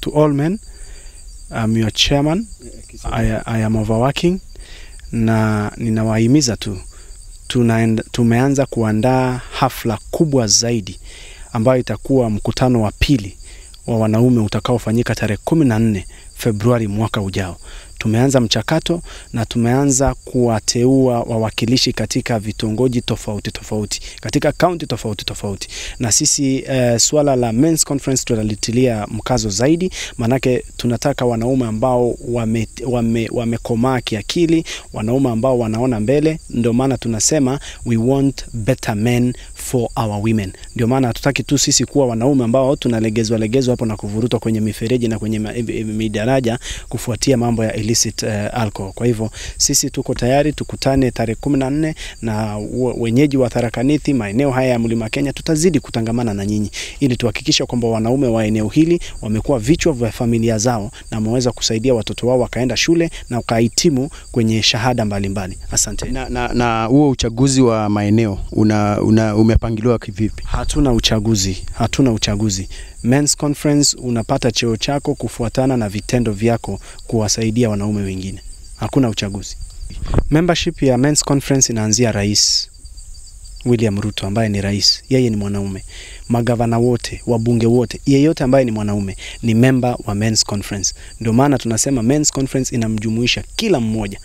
to all men. I'm your chairman. I, I am overworking. Na ninawahimiza tu. Tunaenda, tumeanza kuandaa hafla kubwa zaidi ambayo itakuwa mkutano wa pili wa wanaume utakaofanyika tarehe kumi na nne Februari mwaka ujao. Tumeanza mchakato na tumeanza kuwateua wawakilishi katika vitongoji tofauti tofauti katika kaunti tofauti tofauti, na sisi eh, swala la men's conference tunalitilia mkazo zaidi, maanake tunataka wanaume ambao wamekomaa wame, wame kiakili, wanaume ambao wanaona mbele. Ndio maana tunasema we want better men for our women. Ndio maana hatutaki tu sisi kuwa wanaume ambao tunalegezwa legezwa hapo na kuvurutwa kwenye mifereji na kwenye midaraja kufuatia mambo ya illicit uh, alcohol. Kwa hivyo sisi tuko tayari tukutane tarehe kumi na nne na wenyeji wa Tharakanithi, maeneo haya ya Mlima Kenya, tutazidi kutangamana na nyinyi ili tuhakikishe kwamba wanaume wa eneo hili wamekuwa vichwa vya familia zao na wameweza kusaidia watoto wao wakaenda shule na wakahitimu kwenye shahada mbalimbali. Asante. Na, na, na huo uchaguzi wa maeneo una, una, umepangiliwa kivipi? Hatuna uchaguzi, hatuna uchaguzi. Men's Conference unapata cheo chako kufuatana na vitendo vyako kuwasaidia wanaume wengine. Hakuna uchaguzi. Membership ya Men's Conference inaanzia rais William Ruto ambaye ni rais, yeye ni mwanaume. Magavana wote, wabunge wote, yeyote ambaye ni mwanaume ni memba wa Men's Conference. Ndio maana tunasema Men's Conference inamjumuisha kila mmoja